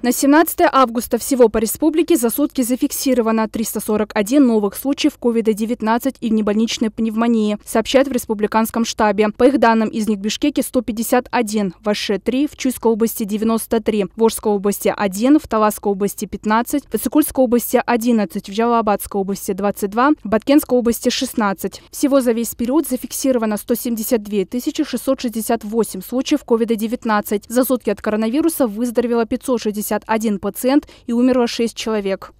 На 17 августа всего по республике за сутки зафиксировано 341 новых случаев COVID-19 и внебольничной пневмонии, сообщают в республиканском штабе. По их данным, из них в Бишкеке 151, в Аше 3, в Чуйской области 93, в Волжской области 1, в Таласской области 15, в Исыкульской области 11, в Джалабадской области 22, в Баткенской области 16. Всего за весь период зафиксировано 172 668 случаев COVID-19. За сутки от коронавируса выздоровело 560 51 пациент и умерло 6 человек.